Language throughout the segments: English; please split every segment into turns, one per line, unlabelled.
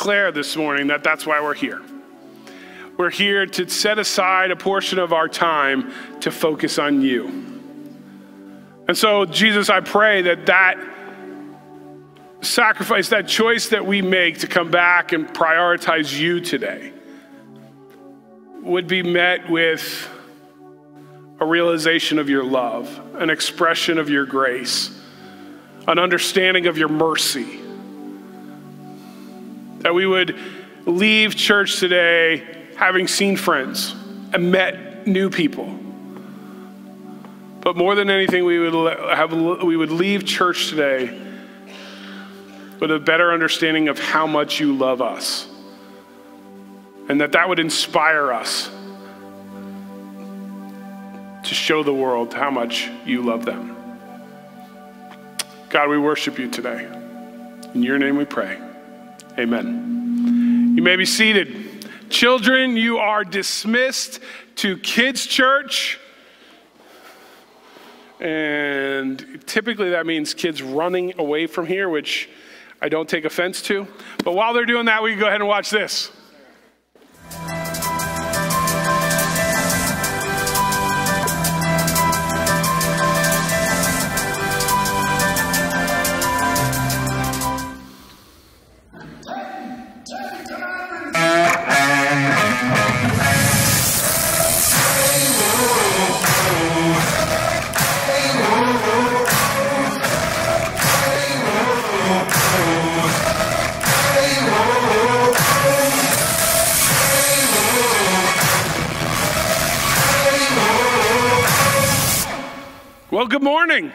declare this morning that that's why we're here. We're here to set aside a portion of our time to focus on you. And so, Jesus, I pray that that sacrifice, that choice that we make to come back and prioritize you today, would be met with a realization of your love, an expression of your grace, an understanding of your mercy. That we would leave church today having seen friends and met new people. But more than anything, we would, have, we would leave church today with a better understanding of how much you love us. And that that would inspire us to show the world how much you love them. God, we worship you today. In your name we pray. Amen. You may be seated. Children, you are dismissed to kids' church. And typically that means kids running away from here, which I don't take offense to. But while they're doing that, we can go ahead and watch this. Good morning.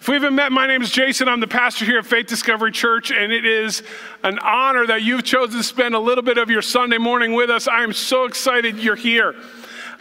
If we haven't met, my name is Jason. I'm the pastor here at Faith Discovery Church, and it is an honor that you've chosen to spend a little bit of your Sunday morning with us. I am so excited you're here.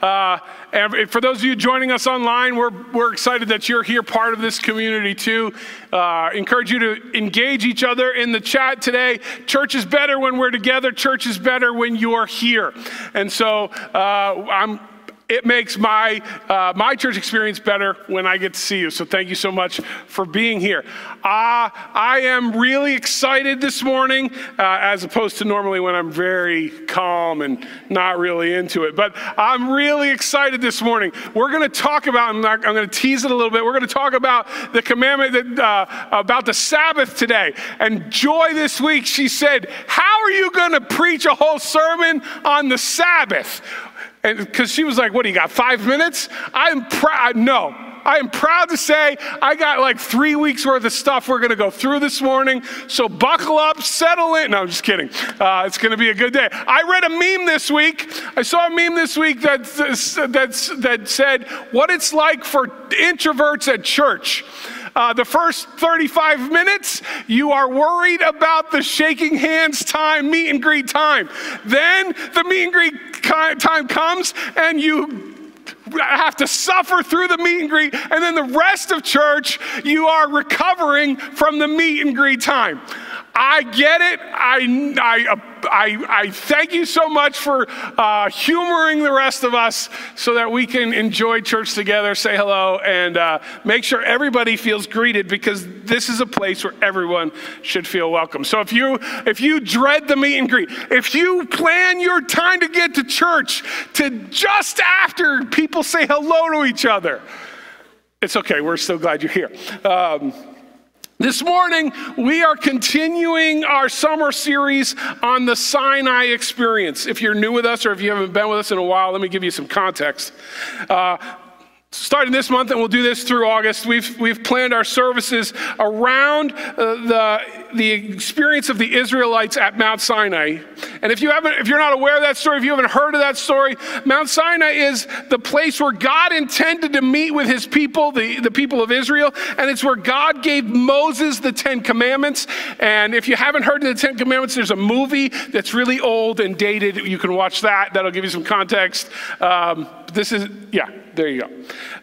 Uh, and for those of you joining us online, we're, we're excited that you're here, part of this community too. Uh, encourage you to engage each other in the chat today. Church is better when we're together. Church is better when you're here. And so uh, I'm it makes my, uh, my church experience better when I get to see you. So thank you so much for being here. Uh, I am really excited this morning, uh, as opposed to normally when I'm very calm and not really into it. But I'm really excited this morning. We're going to talk about, I'm, I'm going to tease it a little bit. We're going to talk about the commandment that, uh, about the Sabbath today. And Joy this week, she said, How are you going to preach a whole sermon on the Sabbath? And because she was like, What do you got, five minutes? I'm proud. No, I am proud to say I got like three weeks worth of stuff we're going to go through this morning. So buckle up, settle in. No, I'm just kidding. Uh, it's going to be a good day. I read a meme this week. I saw a meme this week that, that, that said what it's like for introverts at church. Uh, the first 35 minutes, you are worried about the shaking hands time, meet and greet time. Then the meet and greet time comes and you have to suffer through the meet and greet, and then the rest of church, you are recovering from the meet and greet time. I get it. I, I, I, I thank you so much for uh, humoring the rest of us so that we can enjoy church together, say hello, and uh, make sure everybody feels greeted because this is a place where everyone should feel welcome. So if you, if you dread the meet and greet, if you plan your time to get to church to just after people say hello to each other, it's okay. We're so glad you're here. Um, this morning, we are continuing our summer series on the Sinai experience. If you're new with us or if you haven't been with us in a while, let me give you some context. Uh, Starting this month, and we'll do this through August, we've, we've planned our services around uh, the, the experience of the Israelites at Mount Sinai. And if, you haven't, if you're not aware of that story, if you haven't heard of that story, Mount Sinai is the place where God intended to meet with his people, the, the people of Israel, and it's where God gave Moses the Ten Commandments. And if you haven't heard of the Ten Commandments, there's a movie that's really old and dated. You can watch that, that'll give you some context. Um, this is, yeah, there you go.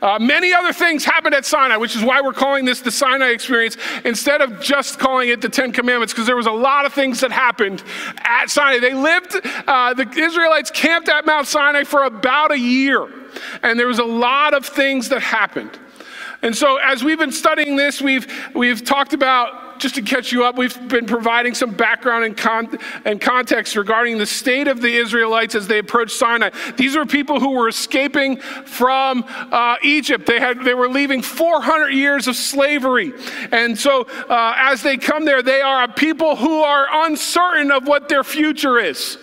Uh, many other things happened at Sinai, which is why we're calling this the Sinai experience instead of just calling it the Ten Commandments, because there was a lot of things that happened at Sinai. They lived, uh, the Israelites camped at Mount Sinai for about a year, and there was a lot of things that happened. And so, as we've been studying this, we've, we've talked about just to catch you up, we've been providing some background and, con- and context regarding the state of the Israelites as they approached Sinai. These were people who were escaping from uh, Egypt. They, had, they were leaving 400 years of slavery. And so uh, as they come there, they are a people who are uncertain of what their future is.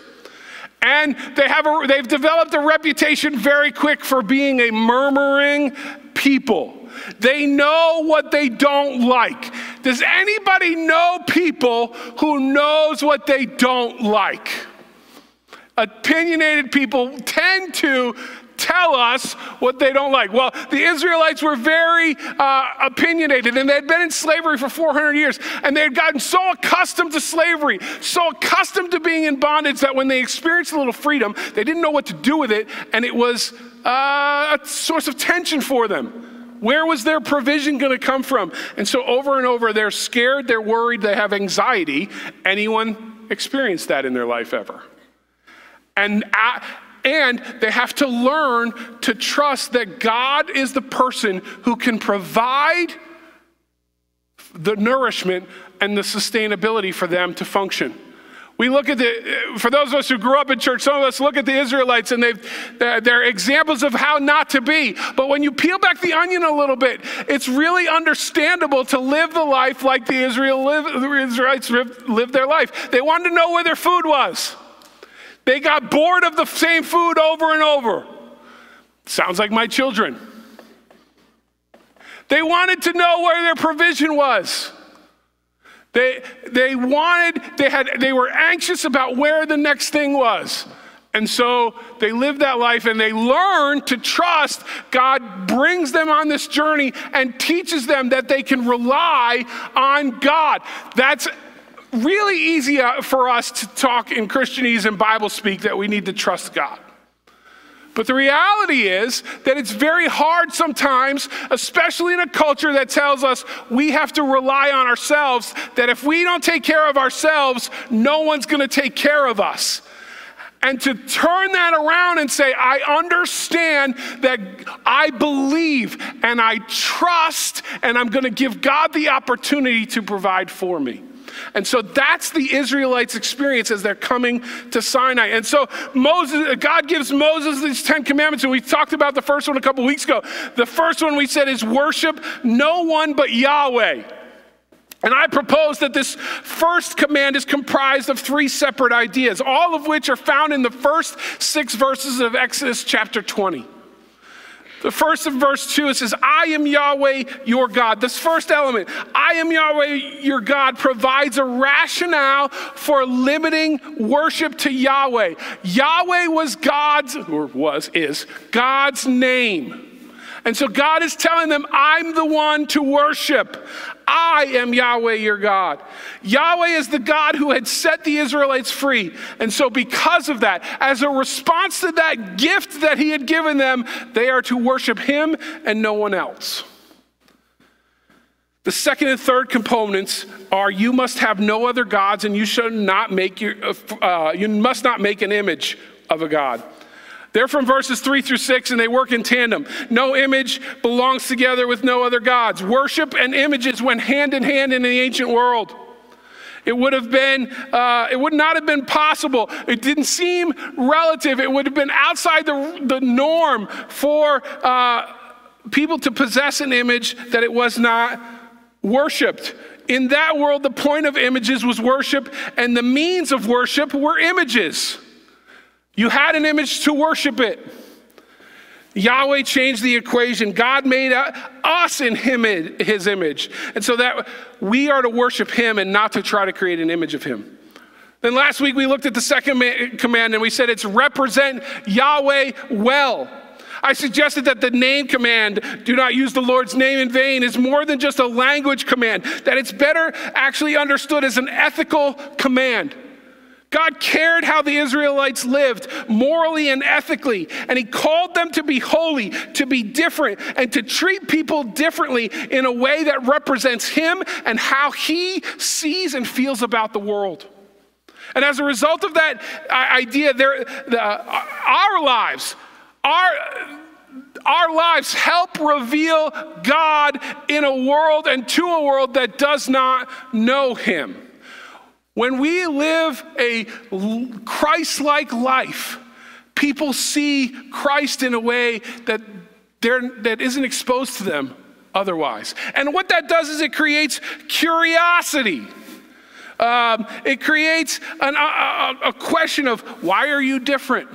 And they have a, they've developed a reputation very quick for being a murmuring people. They know what they don't like. Does anybody know people who knows what they don't like? Opinionated people tend to tell us what they don't like. Well, the Israelites were very uh, opinionated and they had been in slavery for 400 years and they had gotten so accustomed to slavery, so accustomed to being in bondage that when they experienced a little freedom, they didn't know what to do with it and it was uh, a source of tension for them. Where was their provision going to come from? And so over and over, they're scared, they're worried, they have anxiety. Anyone experienced that in their life ever? And, and they have to learn to trust that God is the person who can provide the nourishment and the sustainability for them to function. We look at the, uh, for those of us who grew up in church, some of us look at the Israelites and they've, they're examples of how not to be. But when you peel back the onion a little bit, it's really understandable to live the life like the, Israel live, the Israelites lived their life. They wanted to know where their food was. They got bored of the same food over and over. Sounds like my children. They wanted to know where their provision was. They, they wanted, they, had, they were anxious about where the next thing was. And so they lived that life and they learned to trust. God brings them on this journey and teaches them that they can rely on God. That's really easy uh, for us to talk in Christianese and Bible speak that we need to trust God. But the reality is that it's very hard sometimes, especially in a culture that tells us we have to rely on ourselves, that if we don't take care of ourselves, no one's going to take care of us. And to turn that around and say, I understand that I believe and I trust, and I'm going to give God the opportunity to provide for me. And so that's the Israelites' experience as they're coming to Sinai. And so Moses, uh, God gives Moses these Ten Commandments, and we talked about the first one a couple weeks ago. The first one we said is worship no one but Yahweh. And I propose that this first command is comprised of three separate ideas, all of which are found in the first six verses of Exodus chapter 20. The first of verse 2, it says, I am Yahweh your God. This first element, I am Yahweh your God, provides a rationale for limiting worship to Yahweh. Yahweh was God's, or was, is, God's name. And so God is telling them, I'm the one to worship. I am Yahweh your God. Yahweh is the God who had set the Israelites free. And so, because of that, as a response to that gift that he had given them, they are to worship him and no one else. The second and third components are you must have no other gods and you should not make your, uh, you must not make an image of a God. They're from verses three through six and they work in tandem. No image belongs together with no other gods. Worship and images went hand in hand in the ancient world. It would have been, uh, it would not have been possible. It didn't seem relative. It would have been outside the, the norm for uh, people to possess an image that it was not worshiped. In that world, the point of images was worship, and the means of worship were images. You had an image to worship it. Yahweh changed the equation. God made us in him, his image. And so that we are to worship him and not to try to create an image of him. Then last week we looked at the second command and we said it's represent Yahweh well. I suggested that the name command, do not use the Lord's name in vain, is more than just a language command, that it's better actually understood as an ethical command. God cared how the Israelites lived morally and ethically, and He called them to be holy, to be different, and to treat people differently in a way that represents Him and how He sees and feels about the world. And as a result of that uh, idea, there, the, uh, our lives, our, our lives help reveal God in a world and to a world that does not know Him. When we live a Christ like life, people see Christ in a way that, that isn't exposed to them otherwise. And what that does is it creates curiosity. Um, it creates an, a, a question of why are you different?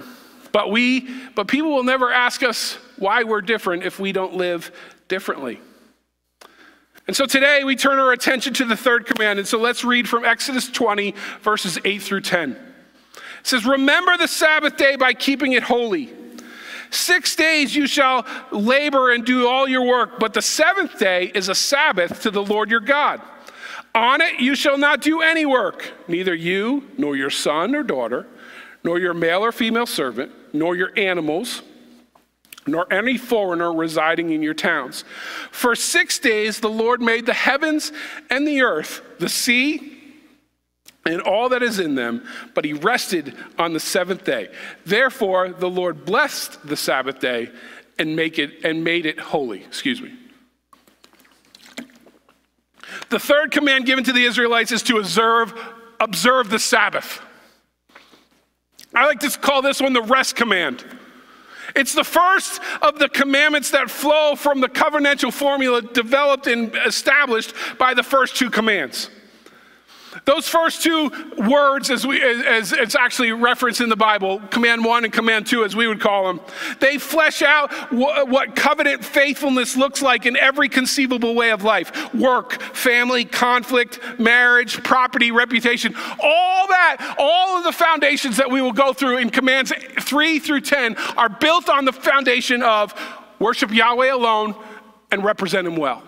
But we, but people will never ask us why we're different if we don't live differently. And so today we turn our attention to the third command. And so let's read from Exodus 20, verses 8 through 10. It says, Remember the Sabbath day by keeping it holy. Six days you shall labor and do all your work, but the seventh day is a Sabbath to the Lord your God. On it you shall not do any work, neither you, nor your son or daughter, nor your male or female servant, nor your animals nor any foreigner residing in your towns. For six days the Lord made the heavens and the earth, the sea, and all that is in them, but he rested on the seventh day. Therefore, the Lord blessed the Sabbath day and make it and made it holy. Excuse me. The third command given to the Israelites is to observe, observe the Sabbath. I like to call this one the rest command. It's the first of the commandments that flow from the covenantal formula developed and established by the first two commands. Those first two words, as, we, as it's actually referenced in the Bible, command one and command two, as we would call them, they flesh out wh- what covenant faithfulness looks like in every conceivable way of life work, family, conflict, marriage, property, reputation. All that, all of the foundations that we will go through in commands three through 10 are built on the foundation of worship Yahweh alone and represent Him well.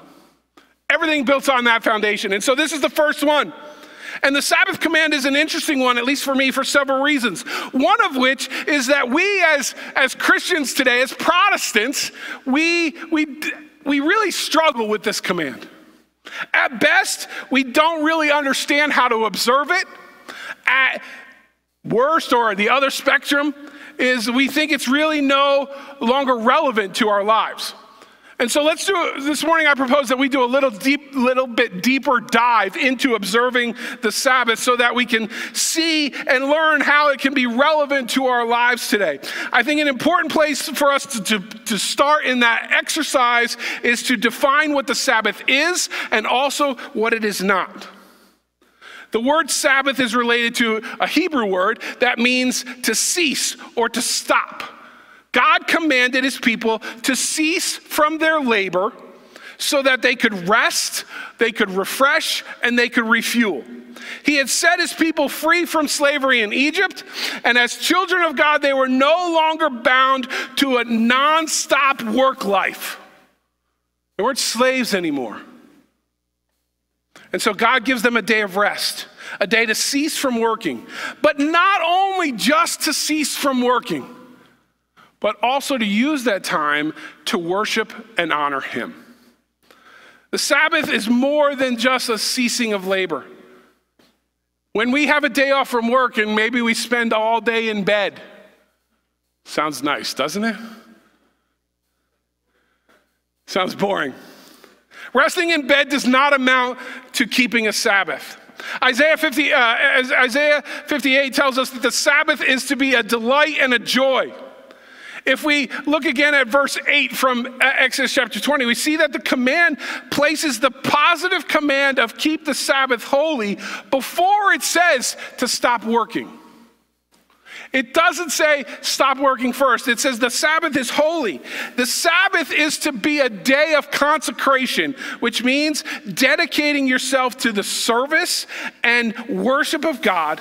Everything built on that foundation. And so this is the first one. And the Sabbath command is an interesting one, at least for me, for several reasons. One of which is that we, as, as Christians today, as Protestants, we, we, we really struggle with this command. At best, we don't really understand how to observe it. At worst, or the other spectrum, is we think it's really no longer relevant to our lives. And so let's do this morning. I propose that we do a little deep, little bit deeper dive into observing the Sabbath so that we can see and learn how it can be relevant to our lives today. I think an important place for us to, to, to start in that exercise is to define what the Sabbath is and also what it is not. The word Sabbath is related to a Hebrew word that means to cease or to stop. God commanded his people to cease from their labor so that they could rest, they could refresh, and they could refuel. He had set his people free from slavery in Egypt, and as children of God, they were no longer bound to a non-stop work life. They weren't slaves anymore. And so God gives them a day of rest, a day to cease from working, but not only just to cease from working but also to use that time to worship and honor Him. The Sabbath is more than just a ceasing of labor. When we have a day off from work and maybe we spend all day in bed, sounds nice, doesn't it? Sounds boring. Resting in bed does not amount to keeping a Sabbath. Isaiah, 50, uh, Isaiah 58 tells us that the Sabbath is to be a delight and a joy. If we look again at verse 8 from uh, Exodus chapter 20, we see that the command places the positive command of keep the Sabbath holy before it says to stop working. It doesn't say stop working first. It says the Sabbath is holy. The Sabbath is to be a day of consecration, which means dedicating yourself to the service and worship of God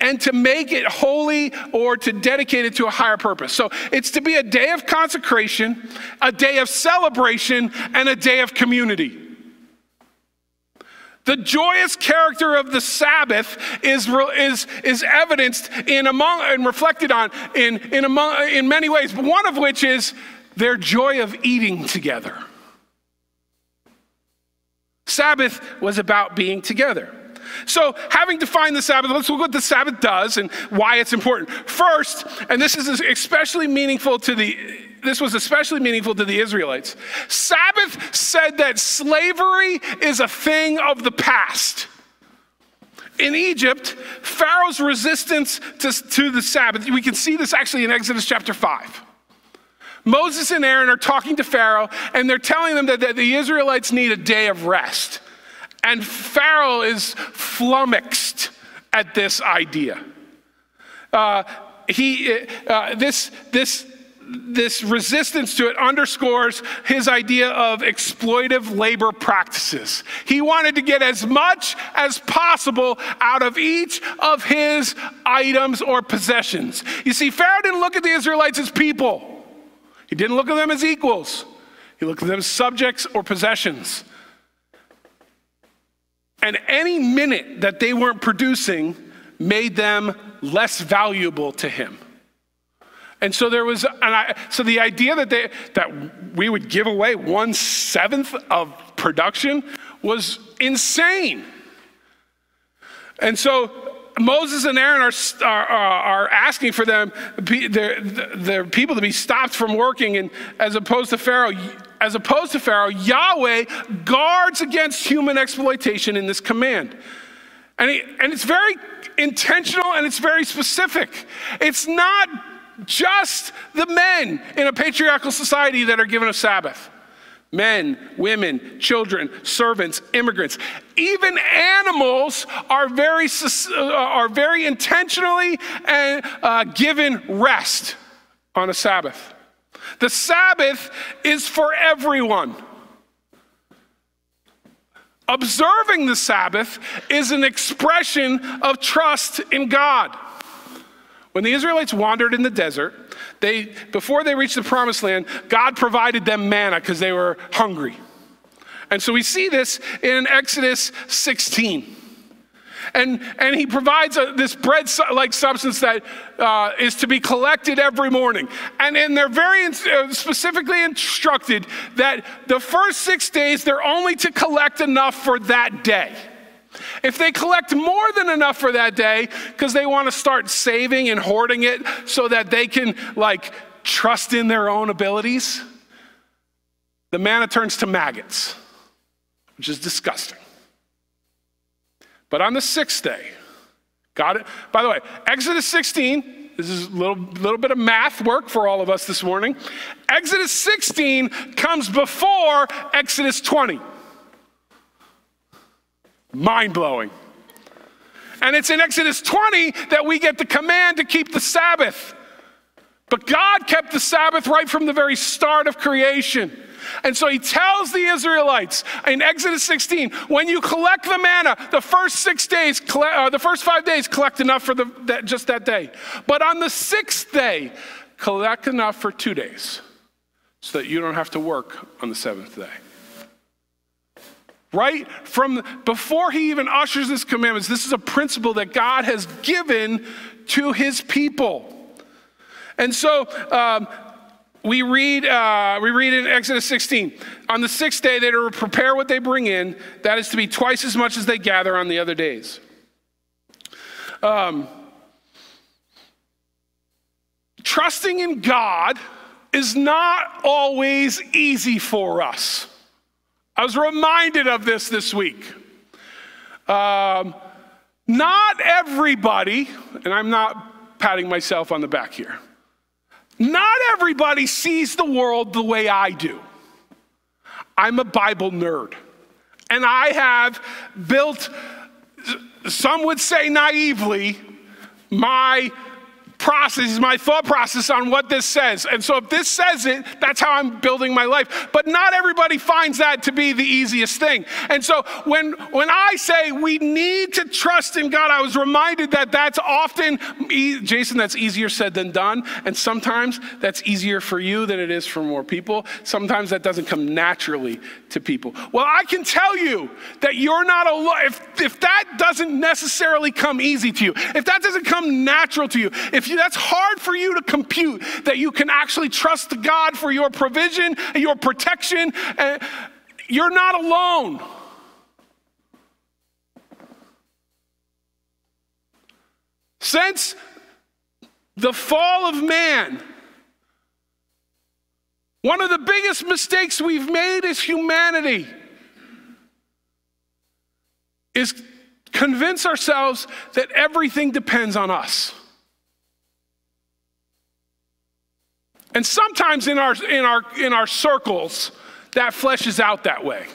and to make it holy or to dedicate it to a higher purpose. So it's to be a day of consecration, a day of celebration, and a day of community. The joyous character of the Sabbath is, is, is evidenced in among and reflected on in, in, among, in many ways, one of which is their joy of eating together. Sabbath was about being together. So, having defined the Sabbath, let's look what the Sabbath does and why it's important. First, and this is especially meaningful to the this was especially meaningful to the Israelites. Sabbath said that slavery is a thing of the past. In Egypt, Pharaoh's resistance to, to the Sabbath, we can see this actually in Exodus chapter 5. Moses and Aaron are talking to Pharaoh, and they're telling them that, that the Israelites need a day of rest. And Pharaoh is flummoxed at this idea. Uh, he, uh, this, this, this resistance to it underscores his idea of exploitive labor practices. He wanted to get as much as possible out of each of his items or possessions. You see, Pharaoh didn't look at the Israelites as people, he didn't look at them as equals, he looked at them as subjects or possessions. And any minute that they weren't producing made them less valuable to him. And so there was, and I, so the idea that they, that we would give away one seventh of production was insane. And so Moses and Aaron are, are, are asking for them, their, their people to be stopped from working, and as opposed to Pharaoh, as opposed to Pharaoh, Yahweh guards against human exploitation in this command. And, he, and it's very intentional and it's very specific. It's not just the men in a patriarchal society that are given a Sabbath. Men, women, children, servants, immigrants, even animals are very, uh, are very intentionally and, uh, given rest on a Sabbath. The Sabbath is for everyone. Observing the Sabbath is an expression of trust in God. When the Israelites wandered in the desert, they, before they reached the promised land, God provided them manna because they were hungry. And so we see this in Exodus 16. And, and he provides a, this bread like substance that uh, is to be collected every morning. And, and they're very uh, specifically instructed that the first six days, they're only to collect enough for that day. If they collect more than enough for that day, because they want to start saving and hoarding it so that they can, like, trust in their own abilities, the manna turns to maggots, which is disgusting. But on the sixth day, God, it by the way, Exodus 16, this is a little, little bit of math work for all of us this morning. Exodus 16 comes before Exodus 20. Mind blowing. And it's in Exodus 20 that we get the command to keep the Sabbath. But God kept the Sabbath right from the very start of creation. And so he tells the Israelites in Exodus 16, when you collect the manna, the first six days, uh, the first five days, collect enough for the, that, just that day. But on the sixth day, collect enough for two days so that you don't have to work on the seventh day right? From before he even ushers his commandments, this is a principle that God has given to his people. And so um, we read, uh, we read in Exodus 16 on the sixth day, they are to prepare what they bring in, that is to be twice as much as they gather on the other days. Um, trusting in God is not always easy for us. I was reminded of this this week. Um, not everybody, and I'm not patting myself on the back here, not everybody sees the world the way I do. I'm a Bible nerd, and I have built, some would say naively, my process, is my thought process on what this says. And so if this says it, that's how I'm building my life. But not everybody finds that to be the easiest thing. And so when when I say we need to trust in God, I was reminded that that's often Jason that's easier said than done, and sometimes that's easier for you than it is for more people. Sometimes that doesn't come naturally to people. Well, I can tell you that you're not alone if if that doesn't necessarily come easy to you. If that doesn't come natural to you. If you, that's hard for you to compute that you can actually trust God for your provision and your protection, and you're not alone. Since the fall of man, One of the biggest mistakes we've made as humanity is convince ourselves that everything depends on us. And sometimes in our, in our, in our circles, that fleshes out that way.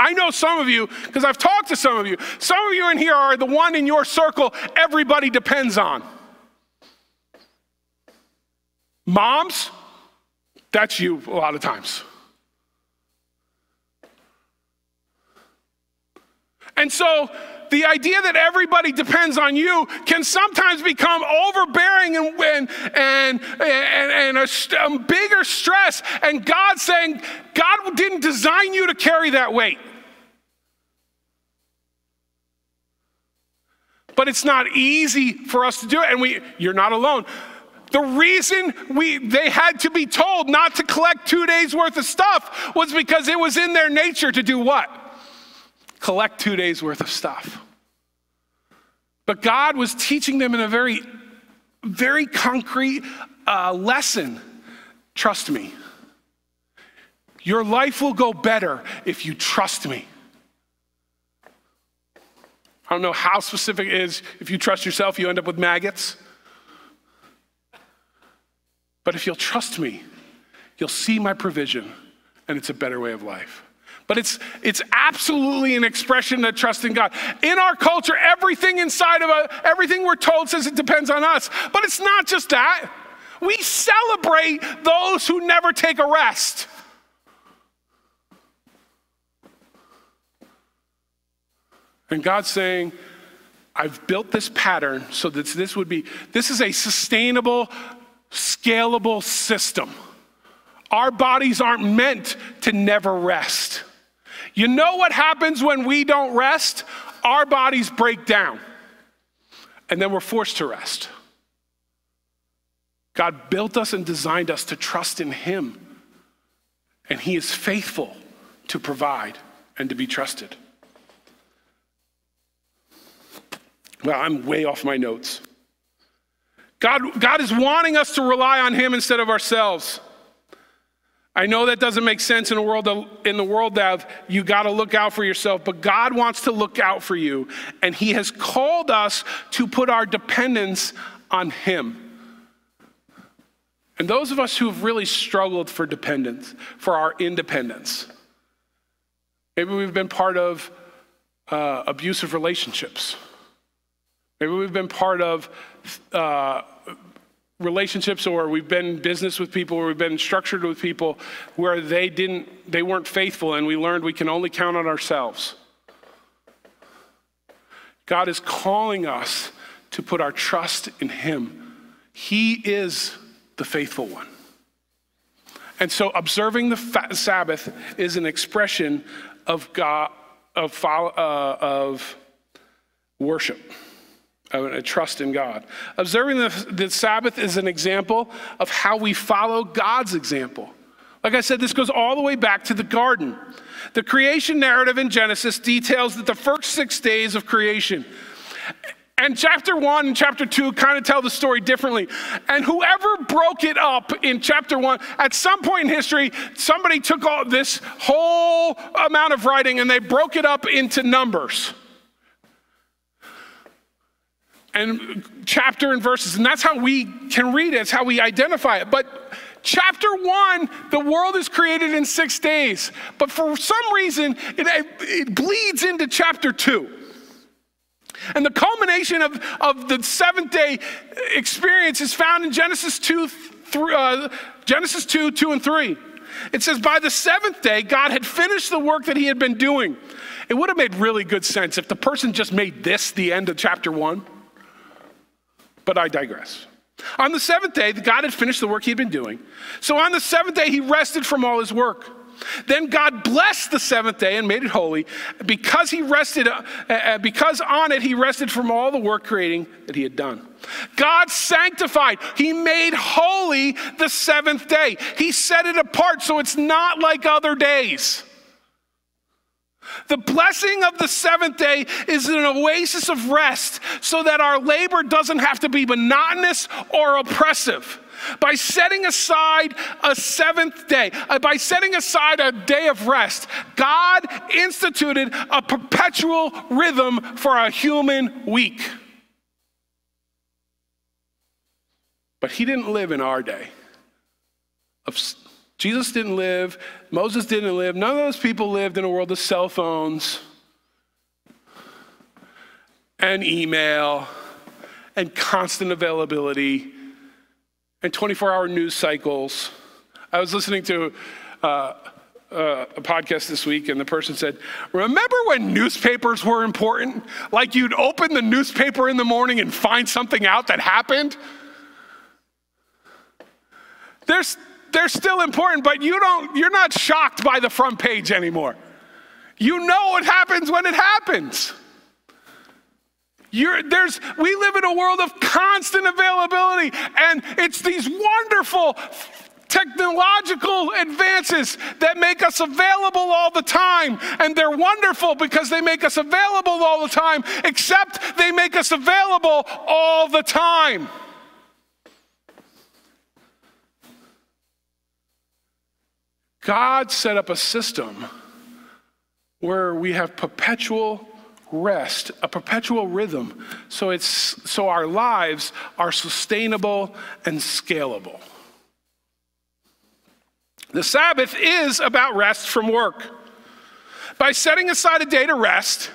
I know some of you, because I've talked to some of you. Some of you in here are the one in your circle everybody depends on. Moms, that's you a lot of times. And so the idea that everybody depends on you can sometimes become overbearing and, and, and, and, and a, a um, bigger stress. And God saying, God didn't design you to carry that weight. But it's not easy for us to do it. And we, you're not alone. The reason we, they had to be told not to collect two days worth of stuff was because it was in their nature to do what? Collect two days worth of stuff. But God was teaching them in a very, very concrete uh, lesson. Trust me. Your life will go better if you trust me. I don't know how specific it is. If you trust yourself, you end up with maggots. But if you'll trust me, you'll see my provision, and it's a better way of life. But it's, it's absolutely an expression of trust in God. In our culture, everything inside of us, everything we're told says it depends on us. But it's not just that. We celebrate those who never take a rest. And God's saying, I've built this pattern so that this would be, this is a sustainable, scalable system. Our bodies aren't meant to never rest. You know what happens when we don't rest? Our bodies break down, and then we're forced to rest. God built us and designed us to trust in Him, and He is faithful to provide and to be trusted. Well, I'm way off my notes. God, God is wanting us to rely on Him instead of ourselves. I know that doesn't make sense in a world of, in the world that you got to look out for yourself, but God wants to look out for you, and He has called us to put our dependence on Him. And those of us who have really struggled for dependence, for our independence, maybe we've been part of uh, abusive relationships. Maybe we've been part of uh, relationships or we've been in business with people or we've been structured with people where they didn't they weren't faithful and we learned we can only count on ourselves. God is calling us to put our trust in him. He is the faithful one. And so observing the sabbath is an expression of god of, uh, of worship a trust in God. Observing the, the Sabbath is an example of how we follow God's example. Like I said, this goes all the way back to the garden. The creation narrative in Genesis details that the first six days of creation. And chapter one and chapter two kind of tell the story differently. And whoever broke it up in chapter one, at some point in history, somebody took all this whole amount of writing and they broke it up into numbers and chapter and verses, and that's how we can read it, it's how we identify it. But chapter one, the world is created in six days, but for some reason, it, it bleeds into chapter two. And the culmination of, of the seventh day experience is found in Genesis 2, through, uh, Genesis 2, 2 and 3. It says, By the seventh day, God had finished the work that he had been doing. It would have made really good sense if the person just made this the end of chapter one. But I digress. On the seventh day, God had finished the work he had been doing. So on the seventh day, he rested from all his work. Then God blessed the seventh day and made it holy because he rested, uh, uh, because on it he rested from all the work creating that he had done. God sanctified, he made holy the seventh day. He set it apart so it's not like other days. The blessing of the seventh day is an oasis of rest so that our labor doesn't have to be monotonous or oppressive. By setting aside a seventh day, uh, by setting aside a day of rest, God instituted a perpetual rhythm for a human week. But he didn't live in our day. Jesus didn't live, Moses didn't live, none of those people lived in a world of cell phones and email and constant availability and 24 hour news cycles. I was listening to uh, uh, a podcast this week, and the person said, Remember when newspapers were important? Like you'd open the newspaper in the morning and find something out that happened? There's, they're still important, but you don't, you're not shocked by the front page anymore. You know what happens when it happens. You're, there's, we live in a world of constant availability, and it's these wonderful technological advances that make us available all the time. And they're wonderful because they make us available all the time, except they make us available all the time. God set up a system where we have perpetual rest, a perpetual rhythm, so, it's, so our lives are sustainable and scalable. The Sabbath is about rest from work. By setting aside a day to rest,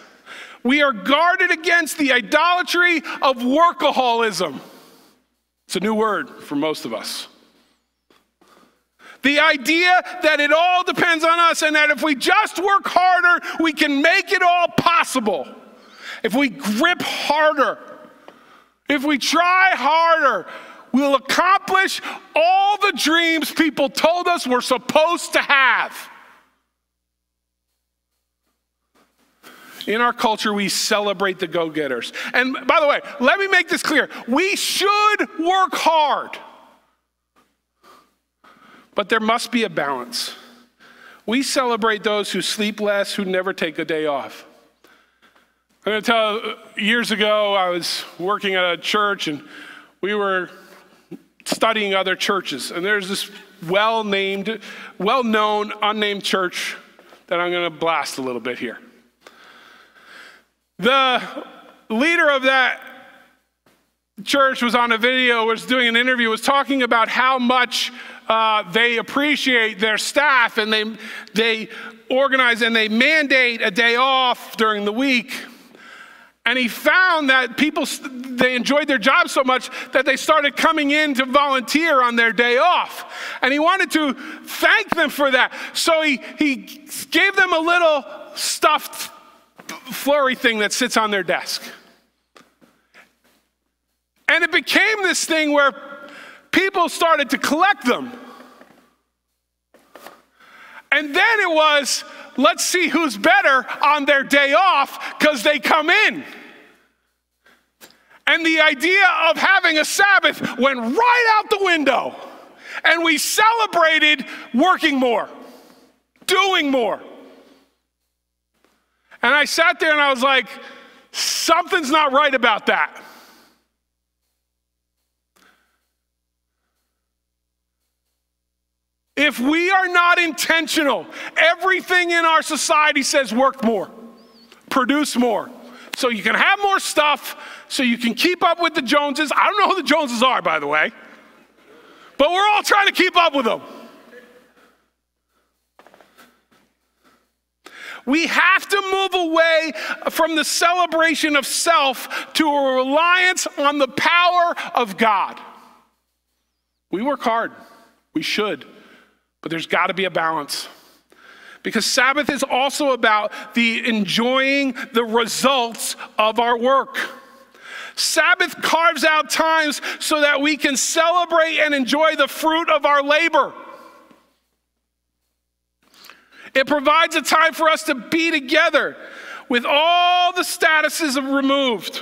we are guarded against the idolatry of workaholism. It's a new word for most of us. The idea that it all depends on us and that if we just work harder, we can make it all possible. If we grip harder, if we try harder, we'll accomplish all the dreams people told us we're supposed to have. In our culture, we celebrate the go getters. And by the way, let me make this clear we should work hard. But there must be a balance. We celebrate those who sleep less, who never take a day off. I'm going to tell you, years ago, I was working at a church and we were studying other churches. And there's this well named, well known, unnamed church that I'm going to blast a little bit here. The leader of that church was on a video, was doing an interview, was talking about how much uh, they appreciate their staff and they, they organize and they mandate a day off during the week. And he found that people, they enjoyed their job so much that they started coming in to volunteer on their day off. And he wanted to thank them for that. So he, he gave them a little stuffed flurry thing that sits on their desk. And it became this thing where people started to collect them. And then it was, let's see who's better on their day off because they come in. And the idea of having a Sabbath went right out the window. And we celebrated working more, doing more. And I sat there and I was like, something's not right about that. If we are not intentional, everything in our society says work more, produce more. So you can have more stuff, so you can keep up with the Joneses. I don't know who the Joneses are, by the way, but we're all trying to keep up with them. We have to move away from the celebration of self to a reliance on the power of God. We work hard, we should. But there's got to be a balance. Because Sabbath is also about the enjoying the results of our work. Sabbath carves out times so that we can celebrate and enjoy the fruit of our labor. It provides a time for us to be together with all the statuses removed.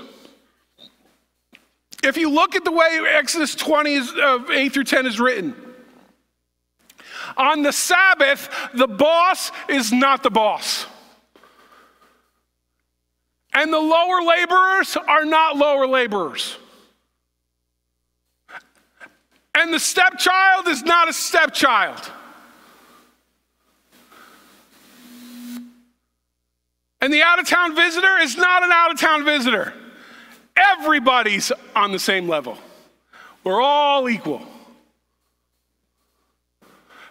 If you look at the way Exodus 20, uh, 8 through 10 is written, on the Sabbath, the boss is not the boss. And the lower laborers are not lower laborers. And the stepchild is not a stepchild. And the out of town visitor is not an out of town visitor. Everybody's on the same level. We're all equal.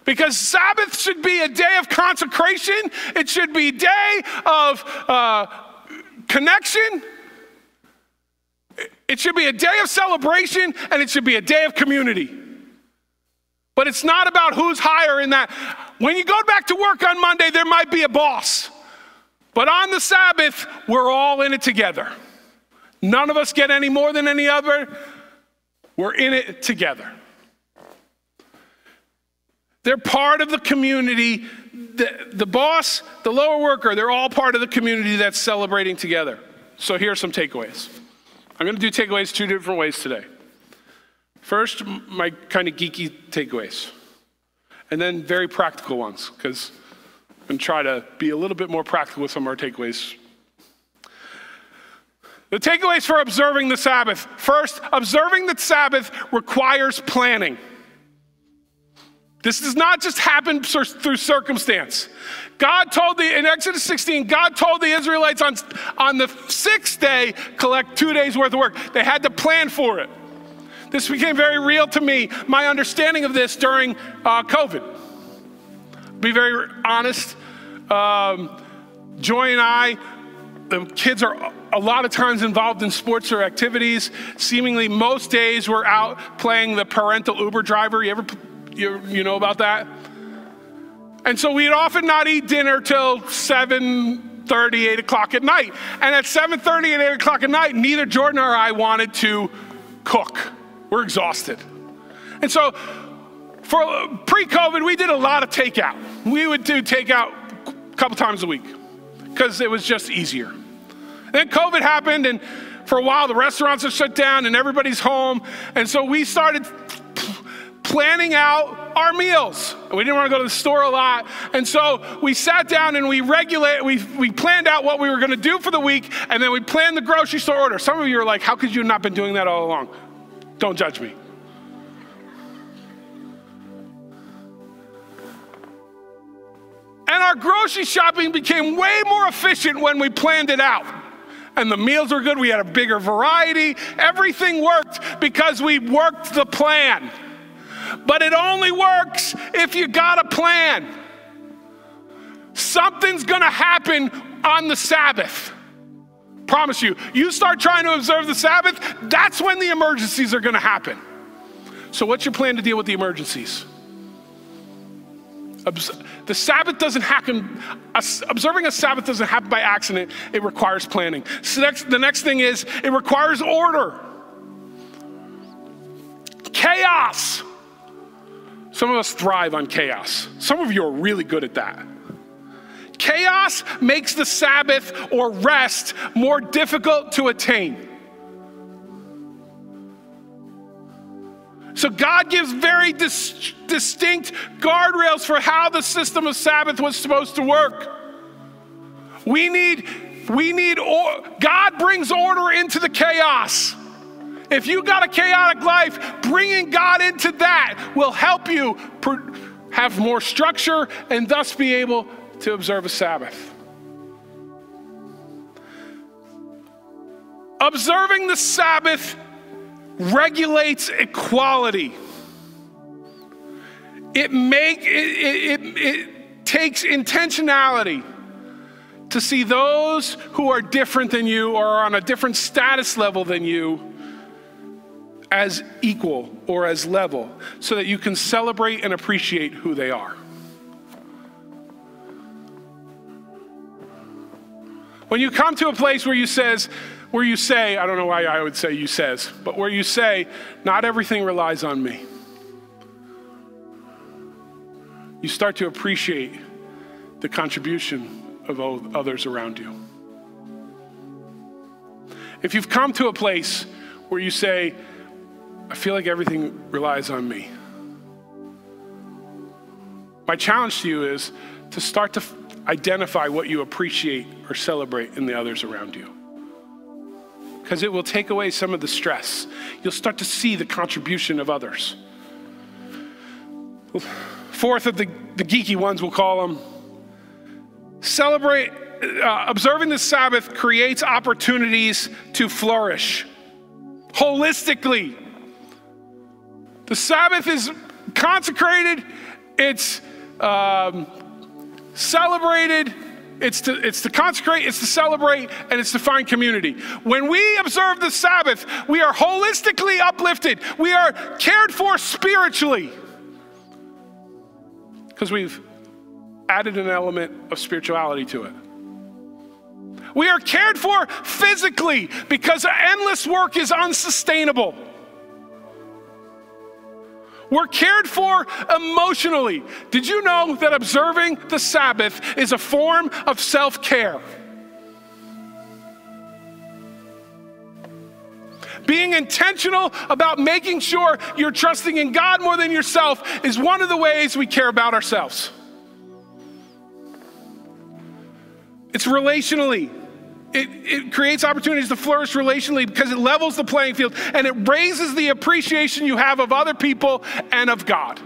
Because Sabbath should be a day of consecration, it should be a day of uh, connection. It should be a day of celebration and it should be a day of community. But it's not about who's higher in that. When you go back to work on Monday, there might be a boss. But on the Sabbath, we're all in it together. None of us get any more than any other. We're in it together. They're part of the community. The, the boss, the lower worker, they're all part of the community that's celebrating together. So here are some takeaways. I'm going to do takeaways two different ways today. First, my kind of geeky takeaways, and then very practical ones, because I'm going to try to be a little bit more practical with some of our takeaways. The takeaways for observing the Sabbath. First, observing the Sabbath requires planning. This does not just happen through circumstance. God told the, in Exodus 16, God told the Israelites on, on the sixth day, collect two days worth of work. They had to plan for it. This became very real to me, my understanding of this during uh, COVID. Be very honest. Um, Joy and I, the kids are a lot of times involved in sports or activities. Seemingly most days we're out playing the parental Uber driver. You ever you, you know about that? And so we'd often not eat dinner till 7 30, 8 o'clock at night. And at 7 30 and 8 o'clock at night, neither Jordan or I wanted to cook. We're exhausted. And so for pre COVID, we did a lot of takeout. We would do takeout a couple times a week because it was just easier. Then COVID happened, and for a while, the restaurants are shut down and everybody's home. And so we started planning out our meals. We didn't want to go to the store a lot. And so we sat down and we regulate, we, we planned out what we were going to do for the week, and then we planned the grocery store order. Some of you are like, how could you have not been doing that all along? Don't judge me. And our grocery shopping became way more efficient when we planned it out and the meals were good. We had a bigger variety. Everything worked because we worked the plan. But it only works if you got a plan. Something's gonna happen on the Sabbath. Promise you. You start trying to observe the Sabbath, that's when the emergencies are gonna happen. So, what's your plan to deal with the emergencies? The Sabbath doesn't happen, observing a Sabbath doesn't happen by accident. It requires planning. So next, the next thing is it requires order. Chaos. Some of us thrive on chaos. Some of you are really good at that. Chaos makes the Sabbath or rest more difficult to attain. So God gives very dis- distinct guardrails for how the system of Sabbath was supposed to work. We need, we need, God brings order into the chaos. If you got a chaotic life, bringing God into that will help you have more structure and thus be able to observe a Sabbath. Observing the Sabbath regulates equality. It make it, it, it takes intentionality to see those who are different than you or on a different status level than you as equal or as level so that you can celebrate and appreciate who they are. When you come to a place where you says, where you say, I don't know why I would say you says, but where you say, not everything relies on me. You start to appreciate the contribution of others around you. If you've come to a place where you say, I feel like everything relies on me. My challenge to you is to start to identify what you appreciate or celebrate in the others around you. Because it will take away some of the stress. You'll start to see the contribution of others. Fourth of the, the geeky ones, we'll call them. Celebrate, uh, observing the Sabbath creates opportunities to flourish holistically. The Sabbath is consecrated, it's um, celebrated, it's to, it's to consecrate, it's to celebrate, and it's to find community. When we observe the Sabbath, we are holistically uplifted, we are cared for spiritually because we've added an element of spirituality to it. We are cared for physically because endless work is unsustainable. We're cared for emotionally. Did you know that observing the Sabbath is a form of self care? Being intentional about making sure you're trusting in God more than yourself is one of the ways we care about ourselves. It's relationally. It, it, creates opportunities to flourish relationally because it levels the playing field and it raises the appreciation you have of other people and of God.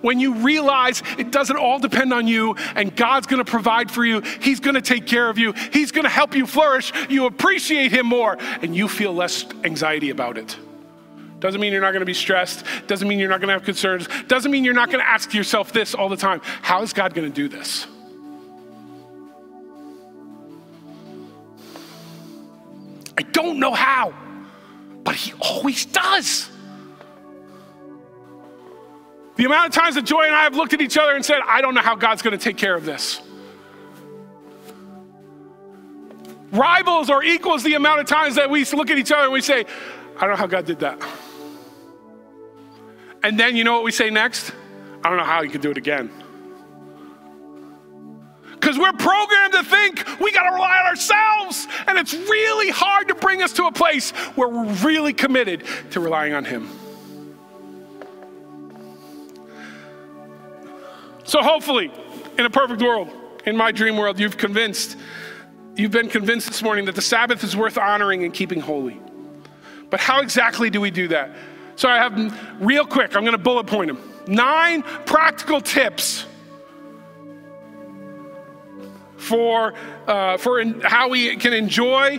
When you realize it doesn't all depend on you and God's gonna provide for you, He's gonna take care of you, He's gonna help you flourish, you appreciate Him more, and you feel less anxiety about it. Doesn't mean you're not gonna be stressed, doesn't mean you're not gonna have concerns, doesn't mean you're not gonna ask yourself this all the time How is God gonna do this? I don't know how, but He always does. The amount of times that Joy and I have looked at each other and said, I don't know how God's going to take care of this. Rivals or equals the amount of times that we look at each other and we say, I don't know how God did that. And then you know what we say next? I don't know how He could do it again. Because we're programmed to think we got to rely on ourselves. And it's really hard to bring us to a place where we're really committed to relying on Him. So, hopefully, in a perfect world, in my dream world, you've convinced, you've been convinced this morning that the Sabbath is worth honoring and keeping holy. But how exactly do we do that? So, I have real quick, I'm going to bullet point them. Nine practical tips for, uh, for in, how we can enjoy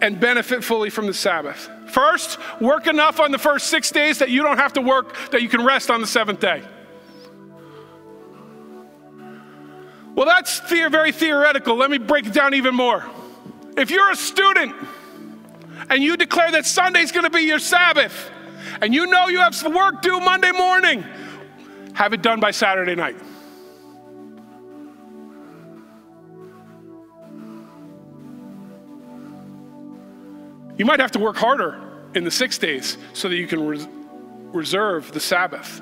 and benefit fully from the Sabbath. First, work enough on the first six days that you don't have to work, that you can rest on the seventh day. Well, that's the- very theoretical. Let me break it down even more. If you're a student and you declare that Sunday's gonna be your Sabbath, and you know you have some work due Monday morning, have it done by Saturday night. You might have to work harder in the six days so that you can res- reserve the Sabbath.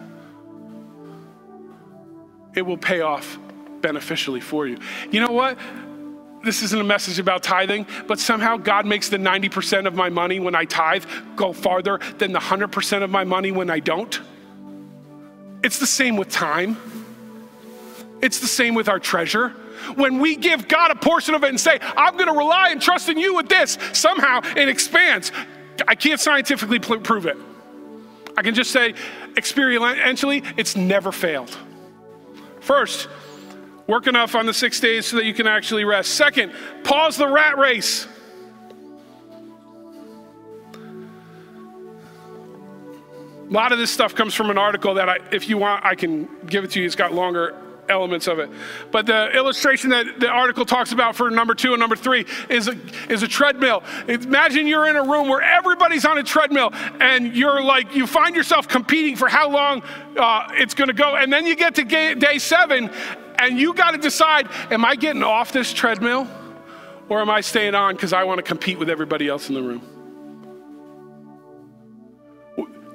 It will pay off beneficially for you. You know what? This isn't a message about tithing, but somehow God makes the 90% of my money when I tithe go farther than the 100% of my money when I don't. It's the same with time, it's the same with our treasure when we give God a portion of it and say, I'm going to rely and trust in you with this, somehow it expands. I can't scientifically prove it. I can just say, experientially, it's never failed. First, work enough on the six days so that you can actually rest. Second, pause the rat race. A lot of this stuff comes from an article that I, if you want, I can give it to you. It's got longer elements of it. But the illustration that the article talks about for number two and number three is a, is a treadmill. Imagine you're in a room where everybody's on a treadmill and you're like, you find yourself competing for how long uh, it's going to go. And then you get to day seven and you got to decide, am I getting off this treadmill or am I staying on because I want to compete with everybody else in the room?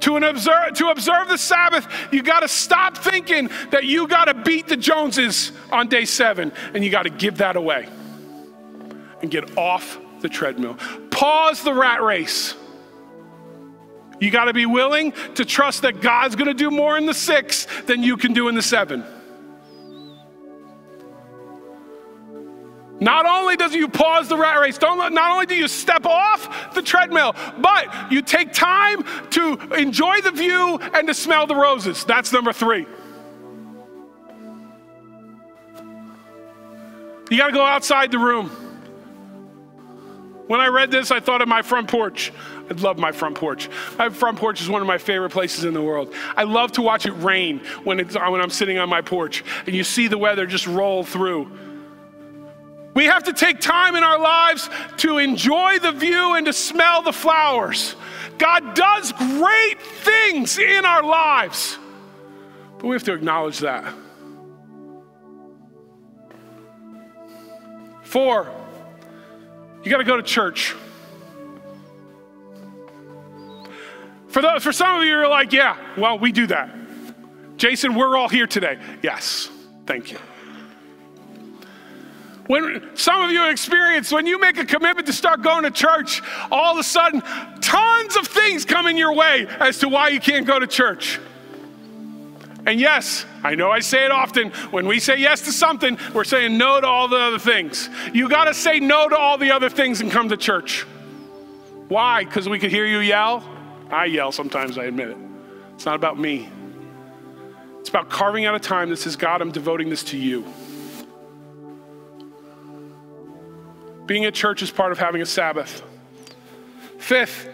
To, an observe, to observe the Sabbath, you got to stop thinking that you got to beat the Joneses on day seven, and you got to give that away and get off the treadmill. Pause the rat race. You got to be willing to trust that God's going to do more in the six than you can do in the seven. Not only does you pause the rat race, don't not only do you step off the treadmill, but you take time to enjoy the view and to smell the roses. That's number three. You got to go outside the room. When I read this, I thought of my front porch. I love my front porch. My front porch is one of my favorite places in the world. I love to watch it rain when, when I'm sitting on my porch and you see the weather just roll through. We have to take time in our lives to enjoy the view and to smell the flowers. God does great things in our lives, but we have to acknowledge that. Four, you got to go to church. For, the, for some of you, you're like, yeah, well, we do that. Jason, we're all here today. Yes, thank you. When some of you experience, when you make a commitment to start going to church, all of a sudden, tons of things come in your way as to why you can't go to church. And yes, I know I say it often. When we say yes to something, we're saying no to all the other things. You got to say no to all the other things and come to church. Why? Because we could hear you yell? I yell sometimes, I admit it. It's not about me. It's about carving out a time that says, God, I'm devoting this to you. Being at church is part of having a Sabbath. Fifth,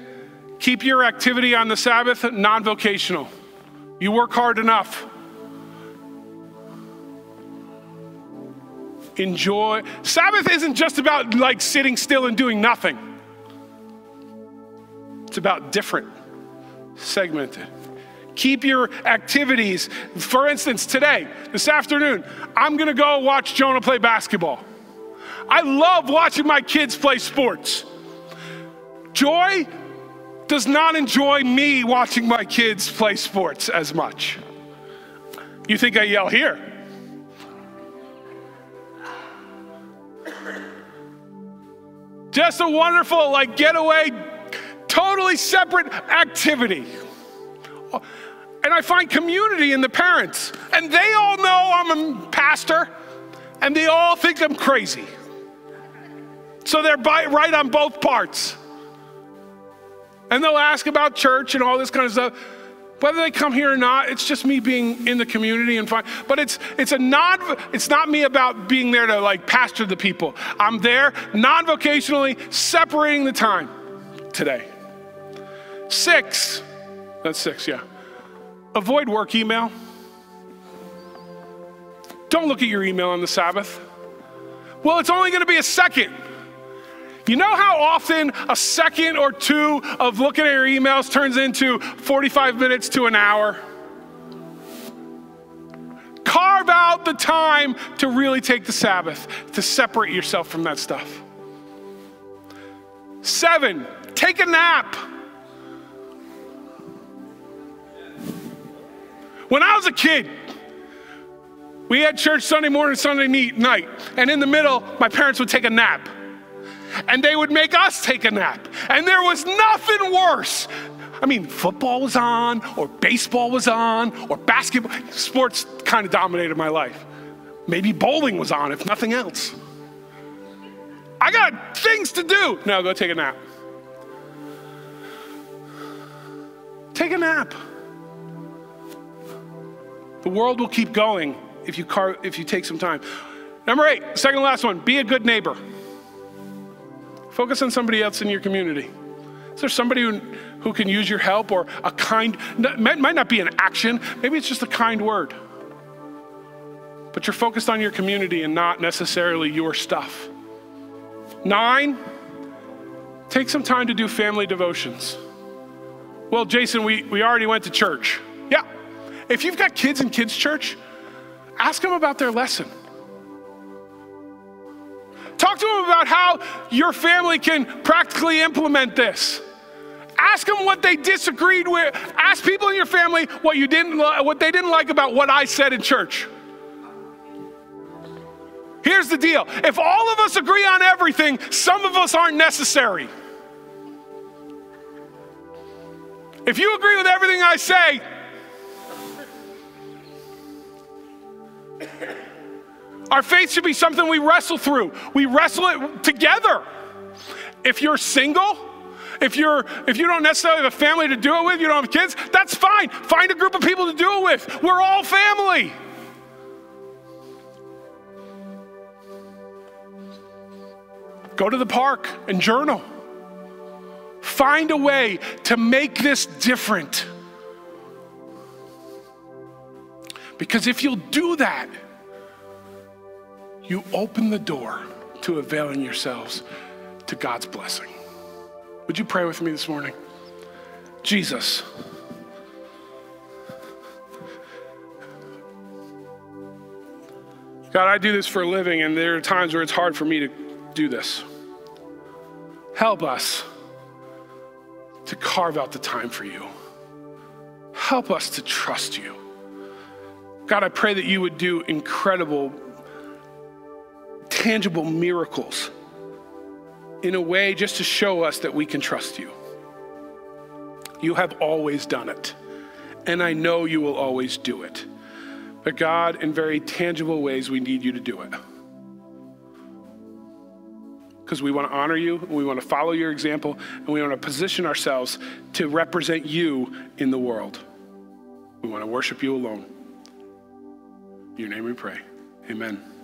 keep your activity on the Sabbath non vocational. You work hard enough. Enjoy. Sabbath isn't just about like sitting still and doing nothing, it's about different, segmented. Keep your activities. For instance, today, this afternoon, I'm going to go watch Jonah play basketball. I love watching my kids play sports. Joy does not enjoy me watching my kids play sports as much. You think I yell here? Just a wonderful, like, getaway, totally separate activity. And I find community in the parents. And they all know I'm a pastor, and they all think I'm crazy. So they're by, right on both parts. And they'll ask about church and all this kind of stuff. Whether they come here or not, it's just me being in the community and fine. But it's it's a non it's not me about being there to like pastor the people. I'm there non-vocationally separating the time today. Six. That's six, yeah. Avoid work email. Don't look at your email on the Sabbath. Well, it's only going to be a second. You know how often a second or two of looking at your emails turns into 45 minutes to an hour? Carve out the time to really take the Sabbath, to separate yourself from that stuff. Seven, take a nap. When I was a kid, we had church Sunday morning, Sunday night, and in the middle, my parents would take a nap and they would make us take a nap. And there was nothing worse. I mean, football was on, or baseball was on, or basketball. Sports kind of dominated my life. Maybe bowling was on, if nothing else. I got things to do. Now go take a nap. Take a nap. The world will keep going if you, car- if you take some time. Number eight, second last one be a good neighbor. Focus on somebody else in your community. Is there somebody who, who can use your help or a kind, might not be an action, maybe it's just a kind word. But you're focused on your community and not necessarily your stuff. Nine, take some time to do family devotions. Well, Jason, we, we already went to church. Yeah. If you've got kids in kids' church, ask them about their lesson. Talk to them about how your family can practically implement this. Ask them what they disagreed with. Ask people in your family what you didn't what they didn't like about what I said in church. Here's the deal. If all of us agree on everything, some of us aren't necessary. If you agree with everything I say, Our faith should be something we wrestle through. We wrestle it together. If you're single, if you're if you don't necessarily have a family to do it with, you don't have kids, that's fine. Find a group of people to do it with. We're all family. Go to the park and journal. Find a way to make this different. Because if you'll do that, you open the door to availing yourselves to God's blessing. Would you pray with me this morning? Jesus. God, I do this for a living, and there are times where it's hard for me to do this. Help us to carve out the time for you. Help us to trust you. God, I pray that you would do incredible, tangible miracles in a way just to show us that we can trust you. You have always done it, and I know you will always do it. But God, in very tangible ways, we need you to do it. Because we want to honor you, and we want to follow your example, and we want to position ourselves to represent you in the world. We want to worship you alone. In your name we pray. Amen.